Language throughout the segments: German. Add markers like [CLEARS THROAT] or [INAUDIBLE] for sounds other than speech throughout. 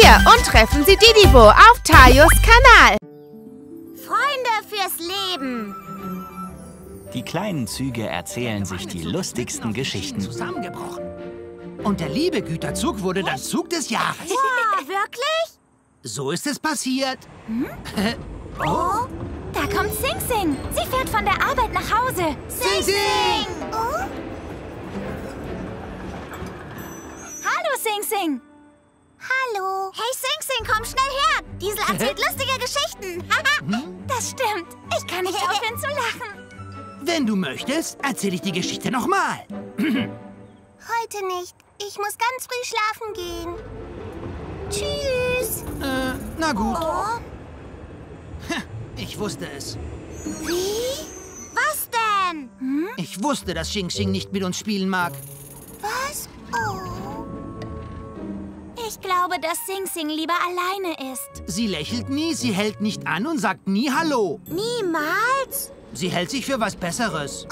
hier und treffen Sie Didibo auf Tajos Kanal. Freunde fürs Leben. Die kleinen Züge erzählen sich die lustigsten Geschichten. Zusammengebrochen. Und der liebe Güterzug wurde dann Zug des Jahres. Wow, wirklich? So ist es passiert. [LAUGHS] Oh, da kommt Sing Sing. Sie fährt von der Arbeit nach Hause. Sing Sing! Oh. Hallo, Sing Sing. Hallo. Hey, Sing Sing, komm schnell her. Diesel erzählt lustige Geschichten. [LAUGHS] das stimmt. Ich kann nicht [LAUGHS] aufhören zu lachen. Wenn du möchtest, erzähle ich die Geschichte nochmal. [CLEARS THROAT] Heute nicht. Ich muss ganz früh schlafen gehen. Tschüss. Äh, na gut. Oh, Ich wusste es. wie? Was denn? Hm? Ich wusste, dass Xing Xing nicht mit uns spielen mag. Was? Oh. Ich glaube, dass Sing Sing lieber alleine ist. Sie lächelt nie, sie hält nicht an und sagt nie Hallo. Niemals? Sie hält sich für was Besseres.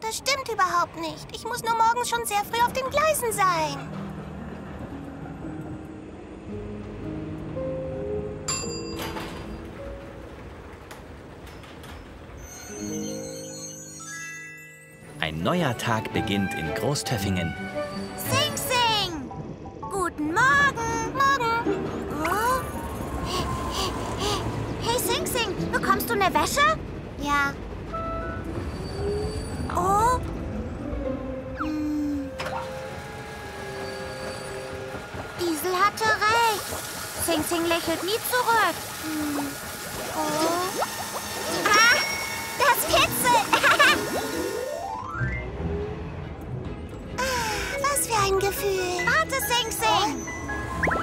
Das stimmt überhaupt nicht. Ich muss nur morgens schon sehr früh auf den Gleisen sein. Ein neuer Tag beginnt in Großtöffingen. Bekommst du eine Wäsche? Ja. Oh. Hm. Diesel hatte recht. Sing Sing lächelt nie zurück. Hm. Oh. Ah, das kitzelt! [LAUGHS] Ah, Was für ein Gefühl. Warte, Sing Sing.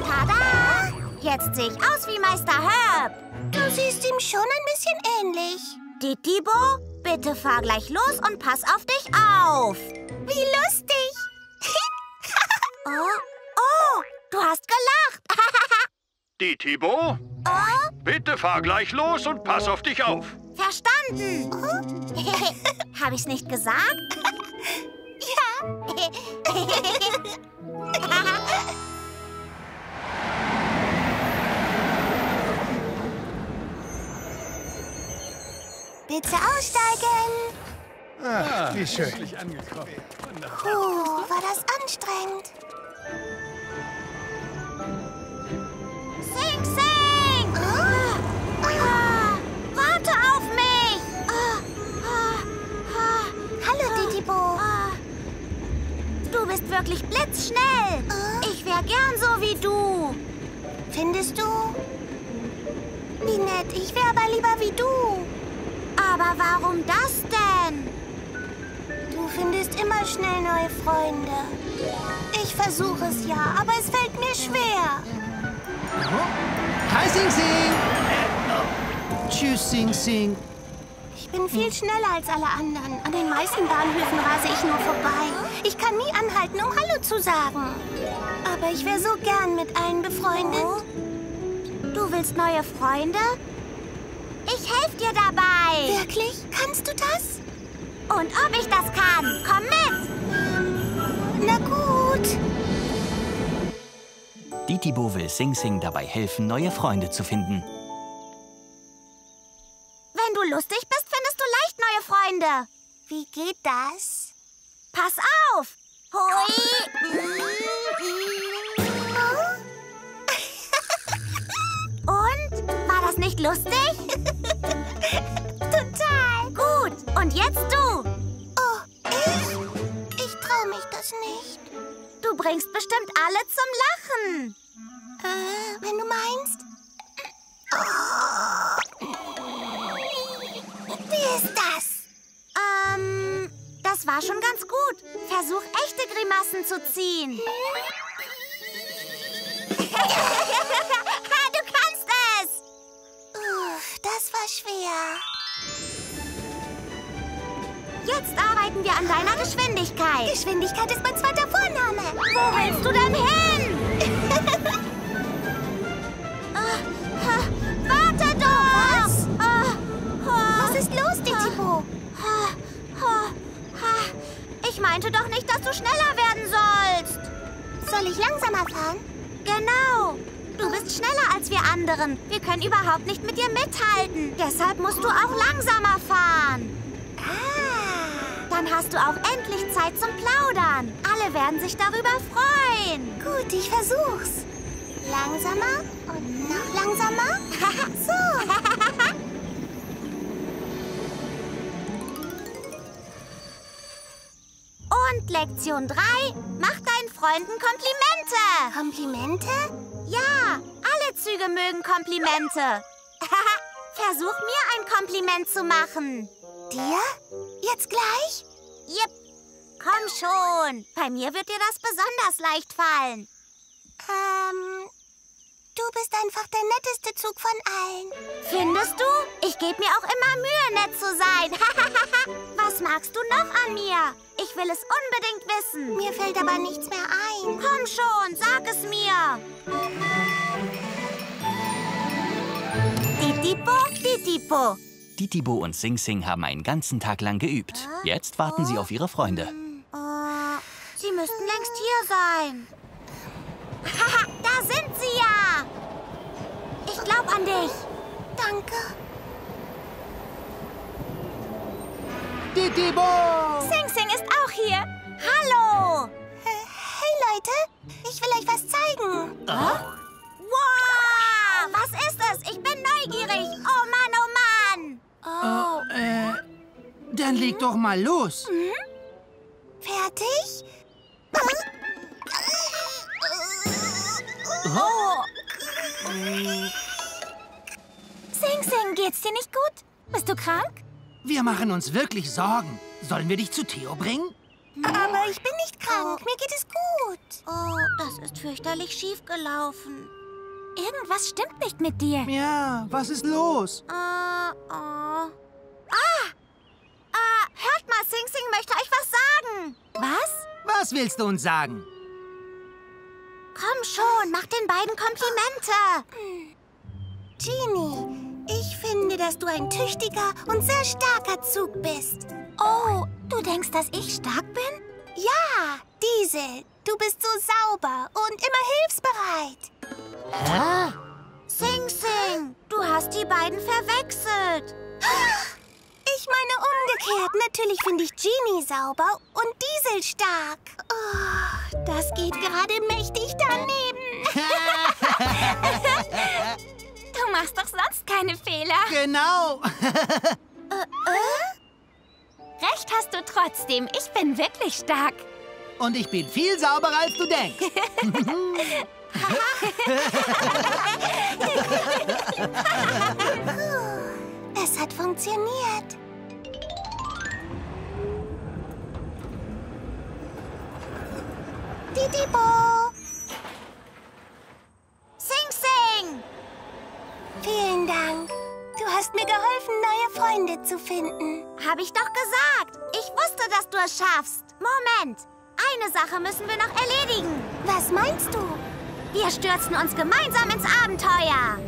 Tada! Jetzt sehe ich aus wie Meister Herb. Du siehst ihm schon ein bisschen ähnlich. Ditibo, bitte fahr gleich los und pass auf dich auf. Wie lustig. [LAUGHS] oh, oh, du hast gelacht. [LAUGHS] Thibaut, oh, bitte fahr gleich los und pass auf dich auf. verstanden. [LAUGHS] Habe ich's nicht gesagt? ja. Bitte aussteigen. Ah, wie schön. Puh, war das anstrengend. Sing, sing! Ah, ah, warte auf mich! Ah, ah, ah, Hallo. Ah, du bist wirklich blitzschnell. Ich wäre gern so wie du. Findest du? Wie nett. Ich wäre aber lieber wie du. Aber warum das denn? Du findest immer schnell neue Freunde. Ich versuche es ja, aber es fällt mir schwer. Hi, Sing Sing! Tschüss, Sing Sing. Ich bin viel schneller als alle anderen. An den meisten Bahnhöfen rase ich nur vorbei. Ich kann nie anhalten, um Hallo zu sagen. Aber ich wäre so gern mit allen befreundet. Du willst neue Freunde? Helfe dir dabei. Wirklich? Kannst du das? Und ob ich das kann? Komm mit. Na gut. Ditibo will Sing Sing dabei helfen, neue Freunde zu finden. Wenn du lustig bist, findest du leicht neue Freunde. Wie geht das? Pass auf! Hui! [LAUGHS] Und? War das nicht lustig? [LAUGHS] Und jetzt du! Oh, ich? Ich trau mich das nicht. Du bringst bestimmt alle zum Lachen. Äh, wenn du meinst. Wie ist das? Ähm, das war schon ganz gut. Versuch, echte Grimassen zu ziehen. du Jetzt arbeiten wir an deiner Geschwindigkeit. Geschwindigkeit ist mein zweiter Vorname. Wo willst du denn hin? [LAUGHS] Ah, Warte doch! Was? Was ist los, Ditibo? Ich meinte doch nicht, dass du schneller werden sollst. Soll ich langsamer fahren? Genau. Du bist schneller als wir anderen. Wir können überhaupt nicht mit dir mithalten. Deshalb musst du auch langsamer fahren. Dann hast du auch endlich Zeit zum Plaudern. Alle werden sich darüber freuen. Gut, ich versuch's. Langsamer und noch langsamer. [LAUGHS] so. Und Lektion 3. Mach deinen Freunden Komplimente. Komplimente? Ja, alle Züge mögen Komplimente. [LAUGHS] Versuch mir ein Kompliment zu machen. Dir? Jetzt gleich? Jep. Komm schon. Bei mir wird dir das besonders leicht fallen. Ähm, du bist einfach der netteste Zug von allen. Findest du? Ich gebe mir auch immer Mühe, nett zu sein. [LAUGHS] Was magst du noch an mir? Ich will es unbedingt wissen. Mir fällt aber nichts mehr ein. Komm schon, sag es mir. Titipo, Titipo. Titibo und Sing Sing haben einen ganzen Tag lang geübt. Jetzt warten sie auf ihre Freunde. Sie müssten längst hier sein. Haha, da sind sie ja. Ich glaub an dich. Danke. Titibo! Sing Sing ist auch hier. Hallo. Hey Leute, ich will euch was zeigen. Wow, was ist es? Ich bin neugierig. Oh oh. Oh, äh, dann leg doch mal los. Fertig? Oh. Sing Sing, geht's dir nicht gut? Bist du krank? Wir machen uns wirklich Sorgen. Sollen wir dich zu Theo bringen? Aber ich bin nicht krank. Mir geht es gut. Oh, das ist fürchterlich schief gelaufen. Irgendwas stimmt nicht mit dir. Ja, was ist los? Äh, oh. Ah! Äh, hört mal, Sing Sing möchte euch was sagen. Was? Was willst du uns sagen? Komm schon, mach den beiden Komplimente. Genie, ich finde, dass du ein tüchtiger und sehr starker Zug bist. Oh, du denkst, dass ich stark bin? Ja, Diesel. Du bist so sauber und immer hilfsbereit. Hä? Sing Sing, du hast die beiden verwechselt. Ich meine umgekehrt. Natürlich finde ich Genie sauber und Diesel stark. Oh, das geht gerade mächtig daneben. [LAUGHS] du machst doch sonst keine Fehler. Genau. Recht hast du trotzdem. Ich bin wirklich stark. Und ich bin viel sauberer, als du denkst. [LAUGHS] Es hat funktioniert. Didibo! Sing Sing! Vielen Dank. Du hast mir geholfen, neue Freunde zu finden. Hab ich doch gesagt. Ich wusste, dass du es schaffst. Moment. Eine Sache müssen wir noch erledigen. Was meinst du? Wir stürzen uns gemeinsam ins Abenteuer.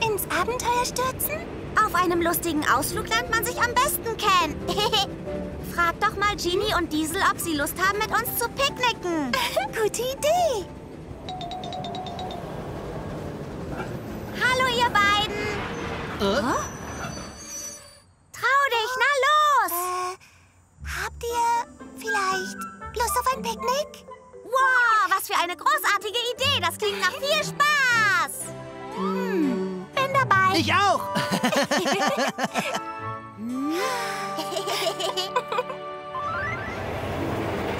Ins Abenteuer stürzen? Auf einem lustigen Ausflug lernt man sich am besten kennen. [LAUGHS] Frag doch mal Genie und Diesel, ob sie Lust haben, mit uns zu picknicken. [LAUGHS] Gute Idee. Hallo, ihr beiden. Trau dich, na los. habt ihr vielleicht Lust auf ein Picknick? Wow, was für eine großartige Idee. Das klingt nach viel Spaß. Hm, bin dabei. Ich auch. [LAUGHS]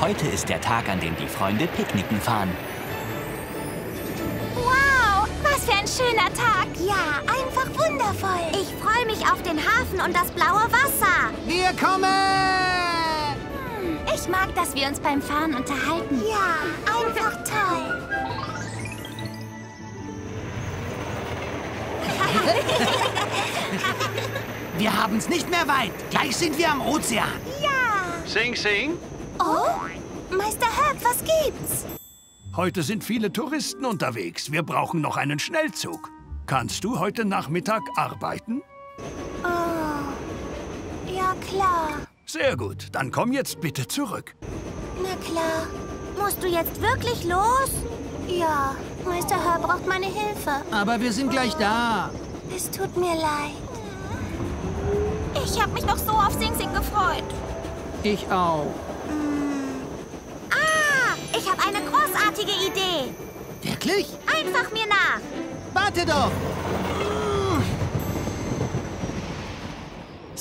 Heute ist der Tag, an dem die Freunde picknicken fahren. Wow, was für ein schöner Tag. Ja, einfach wundervoll. Ich freue mich auf den Hafen und das blaue Wasser. Wir kommen! Ich mag, dass wir uns beim Fahren unterhalten. Ja, einfach toll. [LAUGHS] Wir haben's nicht mehr weit. Gleich sind wir am Ozean. Ja. Sing Sing, Oh, Meister Herb, was gibt's? heute sind viele Touristen unterwegs. Wir brauchen noch einen Schnellzug. Kannst du heute Nachmittag arbeiten? Oh, ja klar. Sehr gut, dann komm jetzt bitte zurück. Na klar. Musst du jetzt wirklich los? Ja. Meister Hör braucht meine Hilfe. Aber wir sind gleich da. Es tut mir leid. Ich habe mich noch so auf Sing Sing gefreut. Ich auch. Ah, ich habe eine großartige Idee. Wirklich? Einfach mir nach. Warte doch!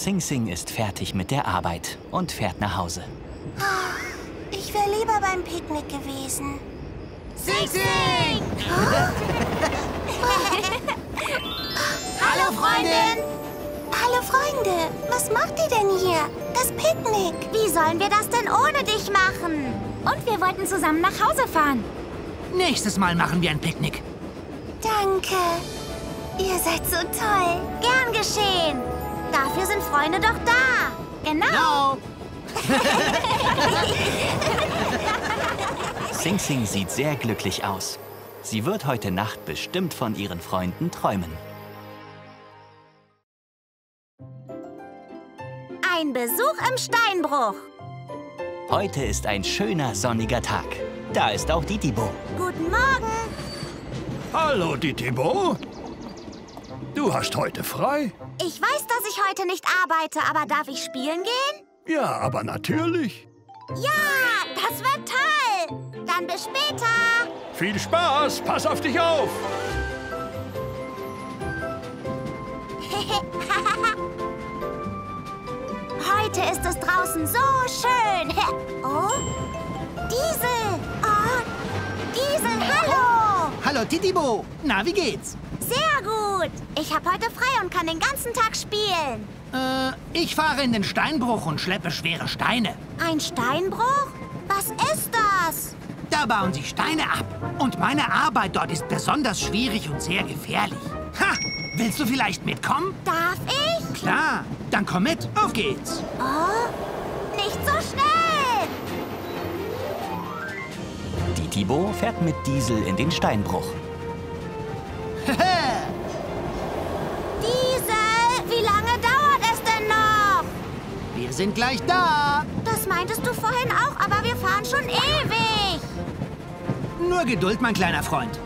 Sing Sing ist fertig mit der Arbeit und fährt nach Hause. Ich wäre lieber beim Picknick gewesen. Sing Sing! [LAUGHS] Hallo, Freundin! Hallo, Freunde! Was macht ihr denn hier? Das Picknick! Wie sollen wir das denn ohne dich machen? Und wir wollten zusammen nach Hause fahren. Nächstes Mal machen wir ein Picknick. Danke. Ihr seid so toll. Gern geschehen. Dafür sind Freunde doch da. Genau. Sing [LAUGHS] Sing sieht sehr glücklich aus. Sie wird heute Nacht bestimmt von ihren Freunden träumen. Ein Besuch im Steinbruch. Heute ist ein schöner sonniger Tag. Da ist auch Ditibo. Guten Morgen. Hallo, Ditibo. Du hast heute frei? Ich weiß, dass ich heute nicht arbeite, aber darf ich spielen gehen? Ja, aber natürlich. Ja, das wird toll. Dann bis später. Viel Spaß, pass auf dich auf. [LAUGHS] Heute ist es draußen so schön. [LAUGHS] Oh, Diesel. Oh, Diesel, hallo. Hallo Titibo! Na, wie geht's? Sehr gut. Ich habe heute frei und kann den ganzen Tag spielen. Äh, ich fahre in den Steinbruch und schleppe schwere Steine. Ein Steinbruch? Was ist das? Da bauen sie Steine ab. Und meine Arbeit dort ist besonders schwierig und sehr gefährlich. Ha! Willst du vielleicht mitkommen? Darf ich? Klar, dann komm mit. Auf geht's. Oh, nicht so schnell. Ditibo fährt mit Diesel in den Steinbruch. Wir sind gleich da. Das meintest du vorhin auch, aber wir fahren schon ewig. Nur Geduld, mein kleiner Freund.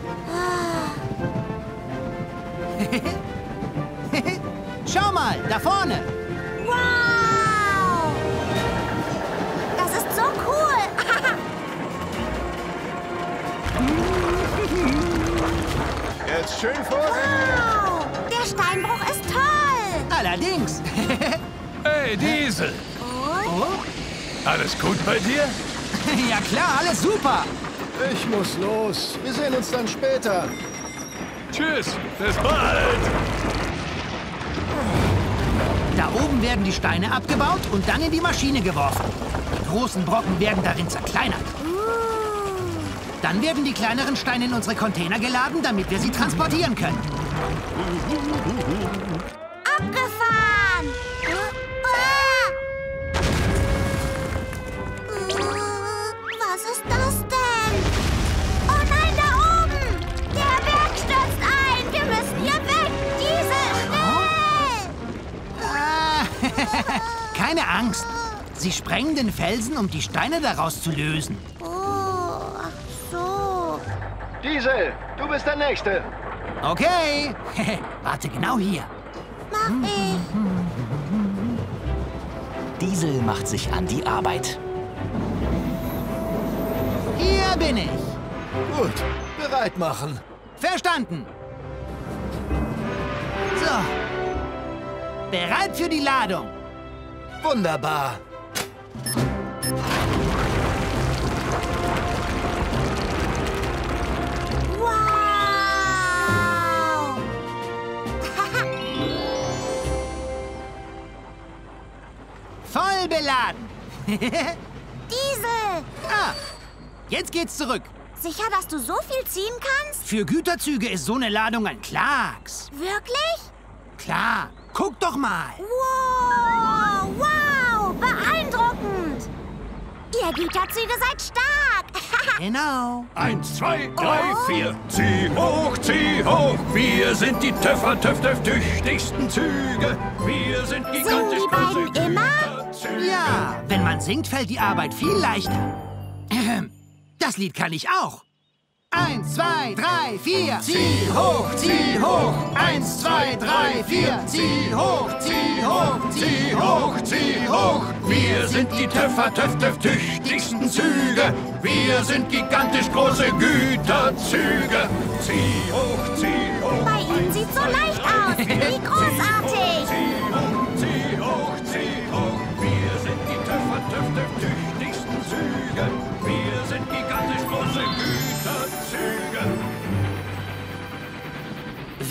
[LAUGHS] Schau mal, da vorne. Wow! Das ist so cool. [LAUGHS] Jetzt schön vorsichtig. wow! Der Steinbruch ist toll. Allerdings. [LAUGHS] Hey, Diesel. Alles gut bei dir? [LAUGHS] ja klar, alles super. Ich muss los. Wir sehen uns dann später. Tschüss, bis bald. Da oben werden die Steine abgebaut und dann in die Maschine geworfen. Die großen Brocken werden darin zerkleinert. Dann werden die kleineren Steine in unsere Container geladen, damit wir sie transportieren können. Keine Angst. Sie sprengen den Felsen, um die Steine daraus zu lösen. Oh, ach so. Diesel, du bist der Nächste. Okay. [LAUGHS] Warte genau hier. Mach ich. Diesel macht sich an die Arbeit. Hier bin ich. Gut, bereit machen. Verstanden. So. Bereit für die Ladung. Wunderbar. Wow! [LAUGHS] Voll beladen. [LAUGHS] Diesel! ah, jetzt geht's zurück. Sicher, dass du so viel ziehen kannst? Für Güterzüge ist so eine Ladung ein Klacks. Wirklich? Klar, guck doch mal. Wow! Wow! Beeindruckend! Ihr Güterzüge seid stark! [LAUGHS] Genau. Eins, zwei, drei, vier. Zieh hoch, zieh hoch. Wir sind die Töffer, Töff, Töff, tüchtigsten Züge. Wir sind gigantisch die beiden große immer? Güterzüge. Ja, wenn man singt, fällt die Arbeit viel leichter. Das Lied kann ich auch. Eins, zwei, drei, vier. Zieh hoch, zieh hoch. Eins, zwei, drei, vier. Zieh hoch, zieh hoch, Zieh hoch, zieh hoch, wir sind die Töffer, Töff, Töff, tüchtigsten Züge. Wir sind gigantisch große Güterzüge. Zieh hoch, zieh hoch. Bei Ihnen sieht so leicht aus.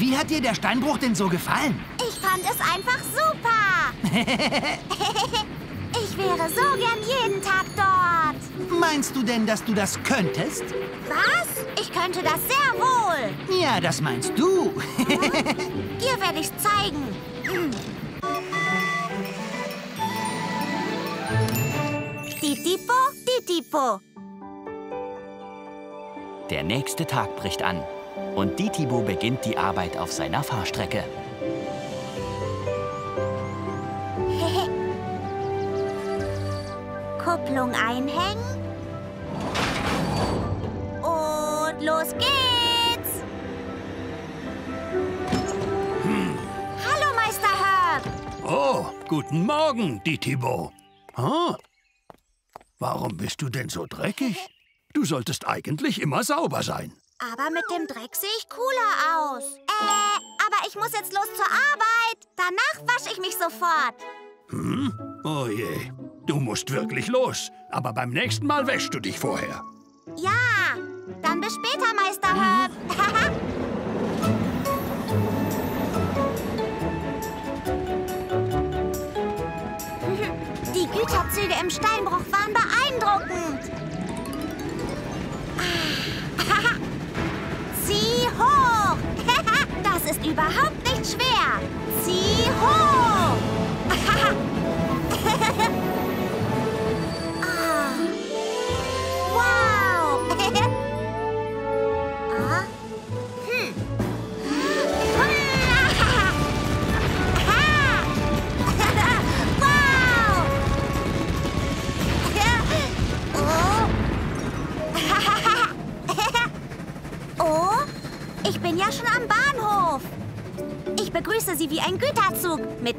Wie hat dir der Steinbruch denn so gefallen? Ich fand es einfach super. [LAUGHS] ich wäre so gern jeden Tag dort. Meinst du denn, dass du das könntest? Was? Ich könnte das sehr wohl. Ja, das meinst du. [LAUGHS] Dir werde ich's zeigen. Titipo, Titipo. Der nächste Tag bricht an und Ditibo beginnt die Arbeit auf seiner Fahrstrecke. [LAUGHS] Kupplung einhängen. Und los geht's. Hallo, Meister Herb. Oh, guten Morgen, Ditibo. Ah, warum bist du denn so dreckig? Du solltest eigentlich immer sauber sein. Aber mit dem Dreck sehe ich cooler aus. Äh, aber ich muss jetzt los zur Arbeit. Danach wasche ich mich sofort. Oh je, du musst wirklich los. Aber beim nächsten Mal wäschst du dich vorher. Ja, dann bis später, Meister Herb. [LAUGHS] Die Güterzüge im Steinbruch waren beeindruckend. Überhaupt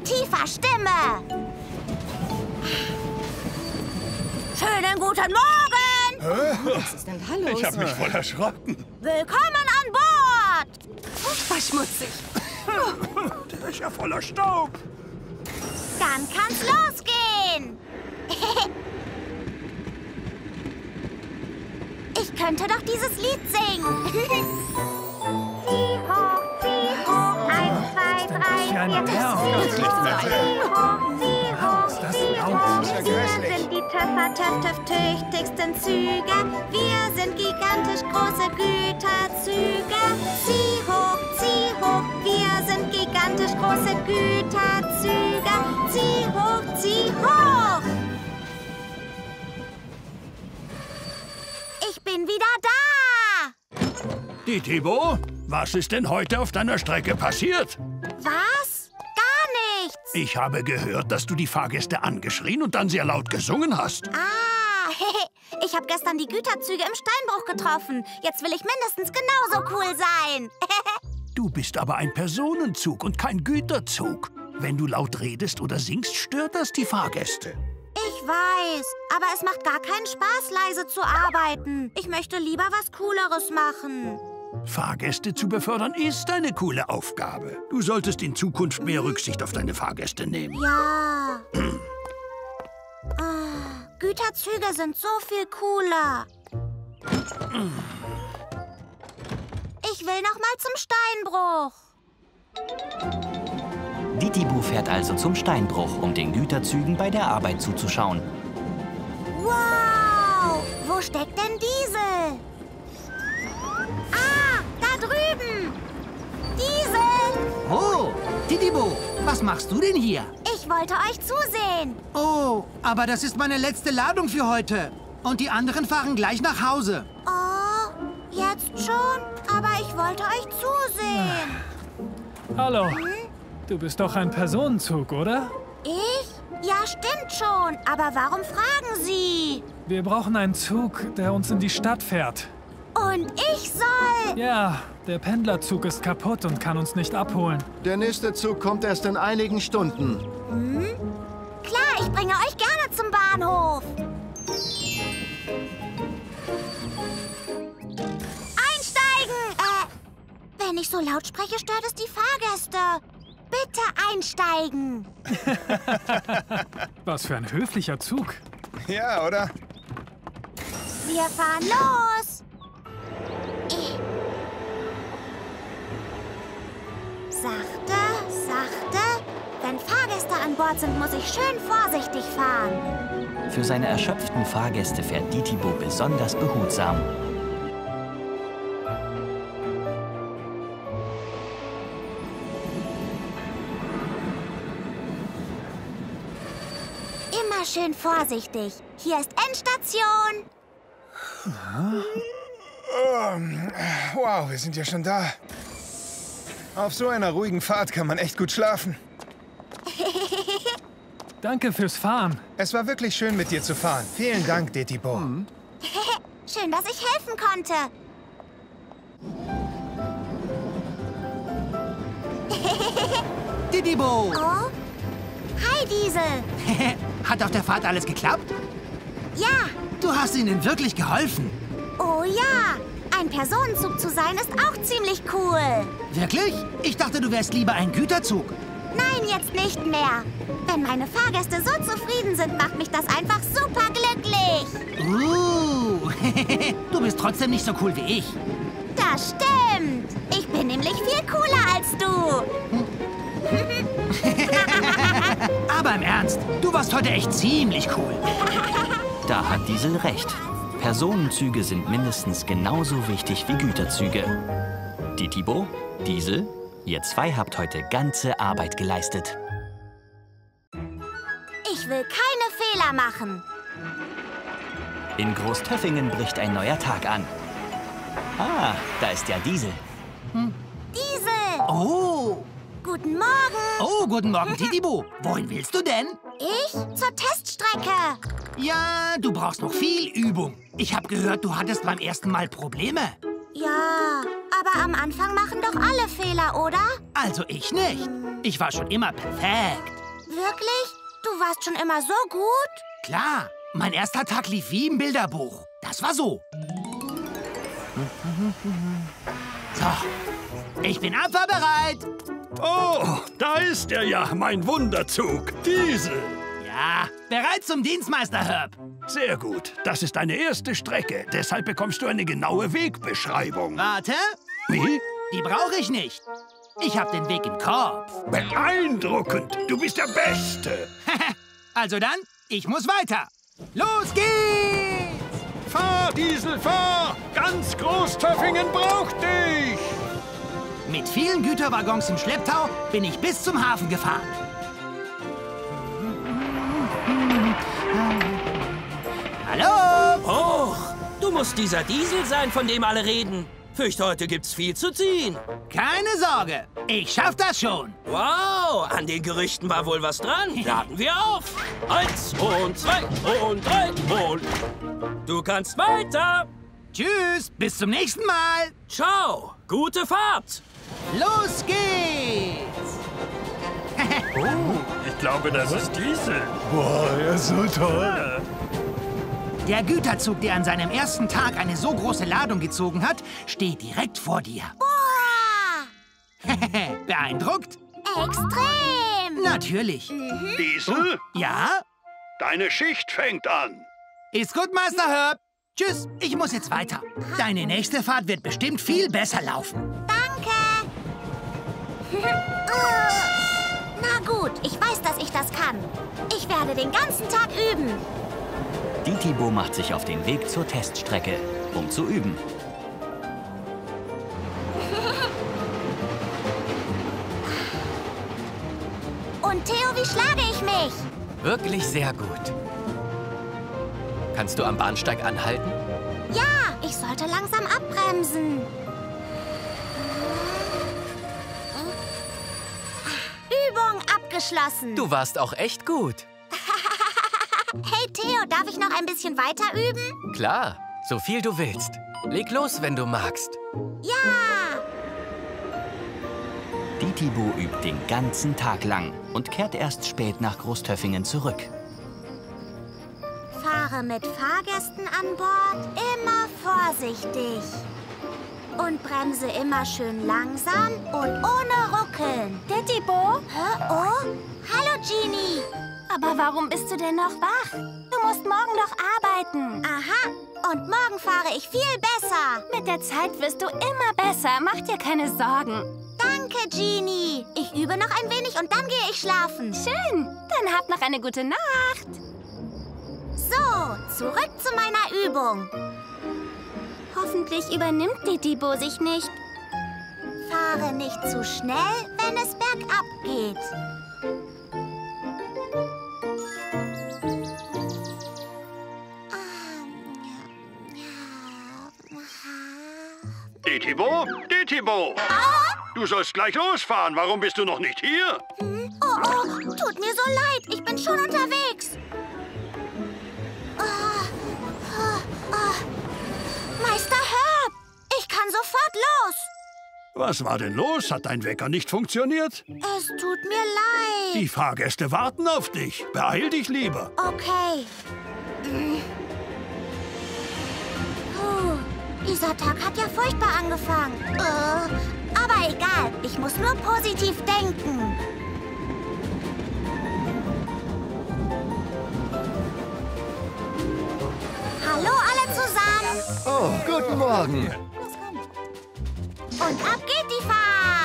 tiefer Stimme. Schönen guten Morgen! Was ist denn da los? Ich habe mich voll erschrocken. Willkommen an Bord! Furchtbar schmutzig. Der ist ja voller Staub. Dann kann's losgehen! Ich könnte doch dieses Lied singen. [LAUGHS] ein. Lärm? Ist das laut? Das ist ja Wir sind die Töffer, Töff, Töff, tüchtigsten Züge. Wir sind gigantisch große Güterzüge. Zieh hoch, zieh hoch, wir sind gigantisch große Güterzüge. Zieh hoch, zieh hoch. Ich bin wieder da. Ditibo, was ist denn heute auf deiner Strecke passiert? Was? Ich habe gehört, dass du die Fahrgäste angeschrien und dann sehr laut gesungen hast. Ah, ich habe gestern die Güterzüge im Steinbruch getroffen. Jetzt will ich mindestens genauso cool sein. [LAUGHS] Du bist aber ein Personenzug und kein Güterzug. Wenn du laut redest oder singst, stört das die Fahrgäste. Ich weiß, aber es macht gar keinen Spaß, leise zu arbeiten. Ich möchte lieber was Cooleres machen. Fahrgäste zu befördern ist eine coole Aufgabe. Du solltest in Zukunft mehr Rücksicht auf deine Fahrgäste nehmen. Ja. Ah, Güterzüge sind so viel cooler. Ich will noch mal zum Steinbruch. Ditibu fährt also zum Steinbruch, um den Güterzügen bei der Arbeit zuzuschauen. Wow! Wo steckt denn Diesel? Titibo, was machst du denn hier? Ich wollte euch zusehen. Oh, aber das ist meine letzte Ladung für heute. Und die anderen fahren gleich nach Hause. Oh, jetzt schon? Aber ich wollte euch zusehen. Hallo. Du bist doch ein Personenzug, oder? Ich? Ja, stimmt schon. Aber warum fragen Sie? Wir brauchen einen Zug, der uns in die Stadt fährt. Und ich soll... Ja, der Pendlerzug ist kaputt und kann uns nicht abholen. Der nächste Zug kommt erst in einigen Stunden. Klar, ich bringe euch gerne zum Bahnhof. Einsteigen! Äh, wenn ich so laut spreche, stört es die Fahrgäste. Bitte einsteigen. [LAUGHS] Was für ein höflicher Zug. Ja, oder? Wir fahren los. An Bord sind, muss ich schön vorsichtig fahren. Für seine erschöpften Fahrgäste fährt Ditibo besonders behutsam. Immer schön vorsichtig. Hier ist Endstation. Wow, wir sind ja schon da. Auf so einer ruhigen Fahrt kann man echt gut schlafen. Danke fürs Fahren. Es war wirklich schön, mit dir zu fahren. Vielen Dank, Detibo. [LAUGHS] Schön, dass ich helfen konnte. [LAUGHS] Didibo! Oh? Hi, Diesel. [LAUGHS] Hat auf der Fahrt alles geklappt? Ja. Du hast ihnen wirklich geholfen. Oh ja. Ein Personenzug zu sein ist auch ziemlich cool. Wirklich? Ich dachte, du wärst lieber ein Güterzug. Nein, jetzt nicht mehr. Wenn meine Fahrgäste so zufrieden sind, macht mich das einfach super glücklich. Uh, [LAUGHS] du bist trotzdem nicht so cool wie ich. Das stimmt. Ich bin nämlich viel cooler als du. [LAUGHS] Aber im Ernst, du warst heute echt ziemlich cool. [LAUGHS] Da hat Diesel recht. Personenzüge sind mindestens genauso wichtig wie Güterzüge. Ditibo, Diesel, ihr zwei habt heute ganze Arbeit geleistet. Ich will keine Fehler machen. In Großtöffingen bricht ein neuer Tag an. Ah, da ist ja Diesel. Diesel. Oh, Guten Morgen. oh, guten Morgen, Didibo. Wohin willst du denn? Ich zur Teststrecke. Ja, du brauchst noch viel Übung. Ich habe gehört, du hattest beim ersten Mal Probleme. Ja, aber am Anfang machen doch alle Fehler, oder? Also ich nicht. Ich war schon immer perfekt. Wirklich? Du warst schon immer so gut? Klar, mein erster Tag lief wie im Bilderbuch. Das war so. So, ich bin abfahrbereit. Oh, da ist er ja, mein Wunderzug. Diesel. Ja, bereit zum Dienstmeister Herb. Sehr gut. Das ist deine erste Strecke. Deshalb bekommst du eine genaue Wegbeschreibung. Warte, Wie? die brauche ich nicht. Ich habe den Weg im Kopf. Beeindruckend. Du bist der Beste. [LAUGHS] Also dann, ich muss weiter. Los geht's! Fahr, Diesel, fahr! Ganz Großtöffingen braucht dich! Mit vielen Güterwaggons im Schlepptau bin ich bis zum Hafen gefahren. Hallo? Hoch! Du musst dieser Diesel sein, von dem alle reden. Fürchte, heute gibt's viel zu ziehen. Keine Sorge, ich schaff das schon. Wow, an den Gerüchten war wohl was dran. [LAUGHS] Laden wir auf. Eins und zwei und drei und... Du kannst weiter. Tschüss, bis zum nächsten Mal. Ciao, gute Fahrt. Los geht's! [LAUGHS] Ich glaube, das ist Diesel. Boah, er ist so toll. Der Güterzug, der an seinem ersten Tag eine so große Ladung gezogen hat, steht direkt vor dir. Boah! [LAUGHS] Beeindruckt? Extrem! Natürlich. Diesel, Ja? deine Schicht fängt an. Ist gut, Meister Herb. Tschüss, ich muss jetzt weiter. Deine nächste Fahrt wird bestimmt viel besser laufen. Danke! [LAUGHS] Na gut, ich weiß, dass ich das kann. Ich werde den ganzen Tag üben. Ditibo macht sich auf den Weg zur Teststrecke, um zu üben. Und Theo, wie schlage ich mich? Wirklich sehr gut. Kannst du am Bahnsteig anhalten? Ja, ich sollte langsam abbremsen. Übung abgeschlossen. Du warst auch echt gut. Hey Theo, darf ich noch ein bisschen weiter üben? Klar, so viel du willst. Leg los, wenn du magst. Ja! Die Tibo übt den ganzen Tag lang und kehrt erst spät nach Großtöffingen zurück. Fahre mit Fahrgästen an Bord immer vorsichtig. Und bremse immer schön langsam und ohne Ruckeln. Dittibo? Hä? Oh? Hallo, Genie. Aber warum bist du denn noch wach? Du musst morgen doch arbeiten. Aha. Und morgen fahre ich viel besser. Mit der Zeit wirst du immer besser. Mach dir keine Sorgen. Danke, Genie. Ich übe noch ein wenig und dann gehe ich schlafen. Schön. Dann hab noch eine gute Nacht. So, zurück zu meiner Übung. Hoffentlich übernimmt Dittibo sich nicht. Fahre nicht zu schnell, wenn es bergab geht. Detibo, Detibo! Du sollst gleich losfahren. Warum bist du noch nicht hier? Oh, oh, tut mir so leid. Ich bin schon unterwegs. Ah, ah, ah. Meister Herb, ich kann sofort los. Was war denn los? Hat dein Wecker nicht funktioniert? Es tut mir leid. Die Fahrgäste warten auf dich. Beeil dich lieber. Okay. Hm. Dieser Tag hat ja furchtbar angefangen. Äh, aber egal, ich muss nur positiv denken. Hallo alle zusammen. Oh, guten Morgen. Und ab geht die Fahrt.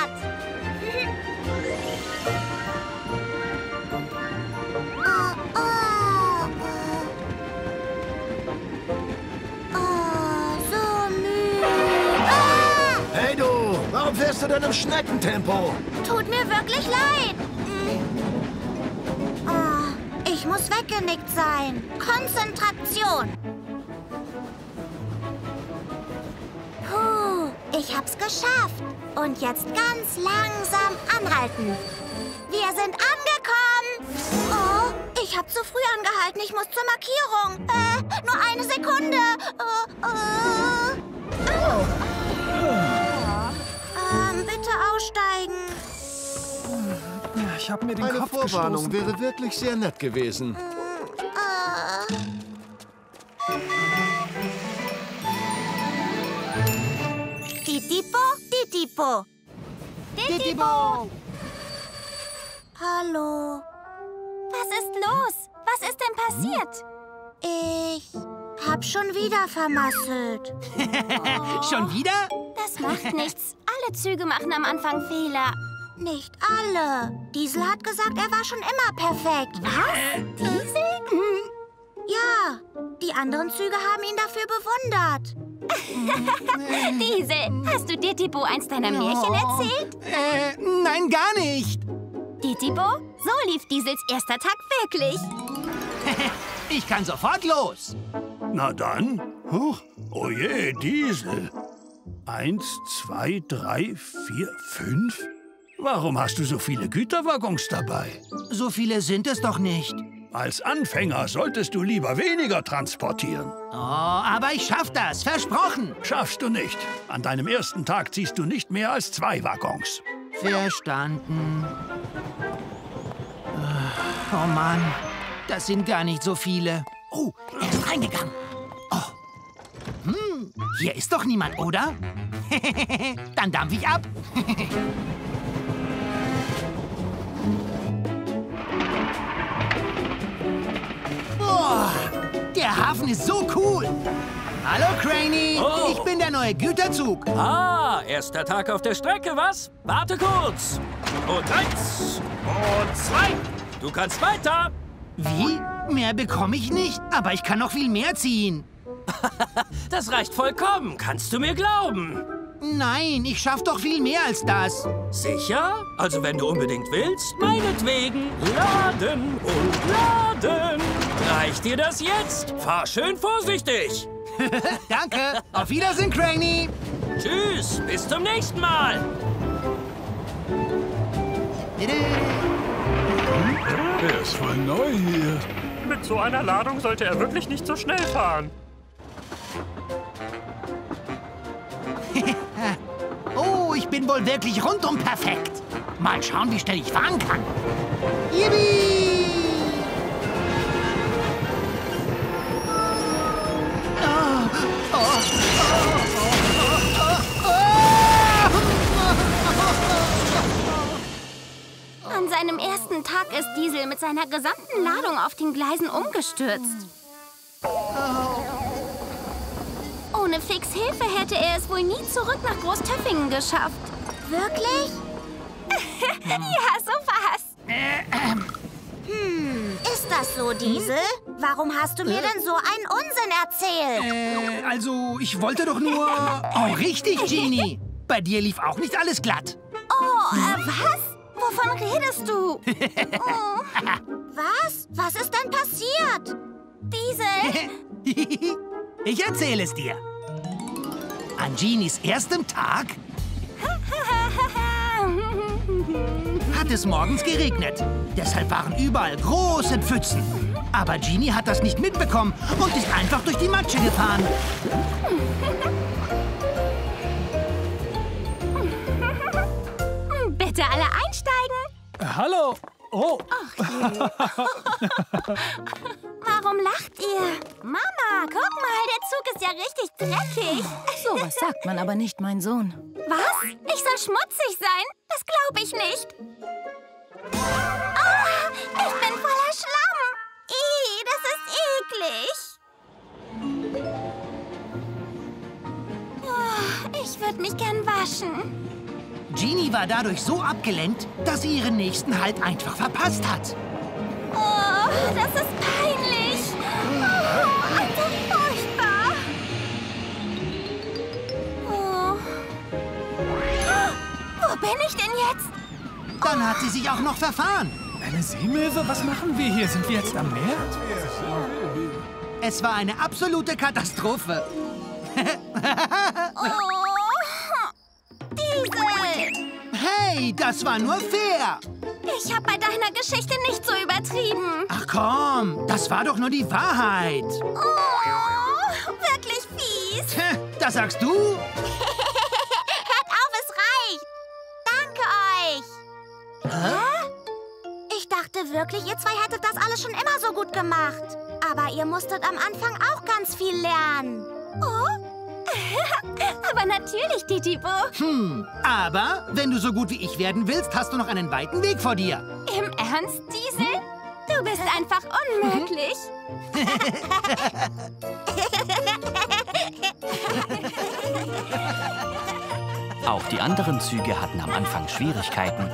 Du denn im Schneckentempo? Tut mir wirklich leid. Hm. Oh, ich muss weggenickt sein. Konzentration. Puh, ich hab's geschafft. Und jetzt ganz langsam anhalten. Wir sind angekommen. Oh, ich hab zu früh angehalten. Ich muss zur Markierung. Äh, nur eine Sekunde. Äh, äh. Au. Bitte aussteigen. Ich habe mir den Eine Kopf Vorwarnung gestoßen. wäre wirklich sehr nett gewesen. Äh. Titipo, Titipo. Dittibo! Hallo. Was ist los? Was ist denn passiert? Ich hab schon wieder vermasselt. [LAUGHS] Schon wieder? Das macht nichts. Alle Züge machen am Anfang Fehler. Nicht alle. Diesel hat gesagt, er war schon immer perfekt. Was? Diesel? Ja, die anderen Züge haben ihn dafür bewundert. [LAUGHS] Diesel, hast du Dittibo eins deiner Märchen erzählt? Äh, nein, gar nicht. Dittibo, so lief Diesels erster Tag wirklich. [LAUGHS] Ich kann sofort los. Na dann. Huch. Oh je, Diesel. Eins, zwei, drei, vier, fünf? Warum hast du so viele Güterwaggons dabei? So viele sind es doch nicht. Als Anfänger solltest du lieber weniger transportieren. Oh, aber ich schaff das. Versprochen. Schaffst du nicht. An deinem ersten Tag ziehst du nicht mehr als zwei Waggons. Verstanden. Oh Mann, das sind gar nicht so viele. Oh, er ist reingegangen. Oh. Hm, hier ist doch niemand, oder? [LAUGHS] Dann dampf ich ab. [LAUGHS] Boah, der Hafen ist so cool. Hallo, Craney. Oh. Ich bin der neue Güterzug. Ah, erster Tag auf der Strecke, was? Warte kurz. Und eins. Und zwei. Du kannst weiter. Wie? Mehr bekomme ich nicht, aber ich kann noch viel mehr ziehen. [LAUGHS] Das reicht vollkommen. Kannst du mir glauben? Nein, ich schaff doch viel mehr als das. Sicher? Also wenn du unbedingt willst, meinetwegen. Laden und laden. Reicht dir das jetzt? Fahr schön vorsichtig. [LAUGHS] Danke. Auf Wiedersehen, Craney. Tschüss, bis zum nächsten Mal. Er ist voll neu hier. Mit so einer Ladung sollte er wirklich nicht so schnell fahren. [LAUGHS] oh, ich bin wohl wirklich rundum perfekt. Mal schauen, wie schnell ich fahren kann. Yippie! Oh, oh, oh, An seinem ersten Tag ist Diesel mit seiner gesamten Ladung auf den Gleisen umgestürzt. Ohne Fix Hilfe hätte er es wohl nie zurück nach Großtöffingen geschafft. Wirklich? [LAUGHS] ja, so was. Hm, ist das so, Diesel? Warum hast du mir denn so einen Unsinn erzählt? Äh, also, ich wollte doch nur... [LAUGHS] Oh, richtig, Genie. Bei dir lief auch nicht alles glatt. Oh, äh, was? Wovon redest du? oh. Was? Was ist denn passiert? Diesel? [LAUGHS] ich erzähle es dir. An Genies erstem Tag [LAUGHS] hat es morgens geregnet. Deshalb waren überall große Pfützen. Aber Genie hat das nicht mitbekommen und ist einfach durch die Matsche gefahren. [LAUGHS] Bitte alle einsteigen. Hallo. Oh. Ach je. [LAUGHS] Warum lacht ihr? Mama, guck mal, der Zug ist ja richtig dreckig. So was sagt man aber nicht, mein Sohn. Was? Ich soll schmutzig sein? Das glaube ich nicht. Oh, ich bin voller Schlamm. Ih, das ist eklig. Oh, ich würde mich gern waschen. Genie war dadurch so abgelenkt, dass sie ihren nächsten Halt einfach verpasst hat. Oh, das ist peinlich. Oh, also furchtbar. Oh. Wo bin ich denn jetzt? Dann hat sie sich auch noch verfahren. Eine Seemöwe? Was machen wir hier? Sind wir jetzt am Meer? Es war eine absolute Katastrophe. [LAUGHS] oh. Hey, das war nur fair. Ich habe bei deiner Geschichte nicht so übertrieben. Ach komm, das war doch nur die Wahrheit. Oh, wirklich fies. Das sagst du? [LAUGHS] Hört auf, es reicht. Danke euch. Hä? Ich dachte wirklich, ihr zwei hättet das alles schon immer so gut gemacht. Aber ihr musstet am Anfang auch ganz viel lernen. Oh? [LAUGHS] Aber natürlich, Titibo. Hm, aber wenn du so gut wie ich werden willst, hast du noch einen weiten Weg vor dir. Im Ernst, Diesel? Du bist einfach unmöglich. [LAUGHS] Auch die anderen Züge hatten am Anfang Schwierigkeiten.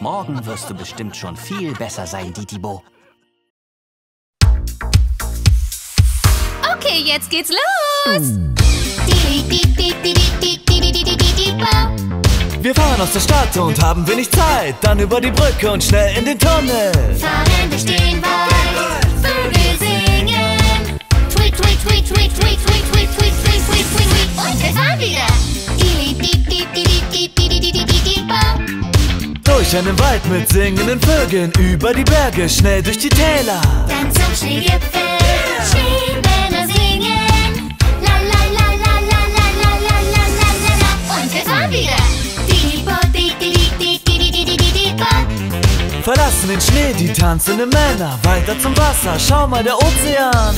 Morgen wirst du bestimmt schon viel besser sein, Ditibo. Okay, jetzt geht's los. Wir fahren aus der Stadt und haben wenig Zeit. Dann über die Brücke und schnell in den Tunnel. Fahren durch den Wald, Vögel singen. Tweet, tweet, tweet, tweet, tweet, tweet, tweet, tweet, tweet, tweet, tweet, tweet. Und wir fahren wieder. Durch einen Wald mit singenden Vögeln, über die Berge, schnell durch die Täler. Dann zum Schneegipfel, Schneemänner singen. Verlassen den Schnee, die tanzenden Männer. Weiter zum Wasser, schau mal der Ozean.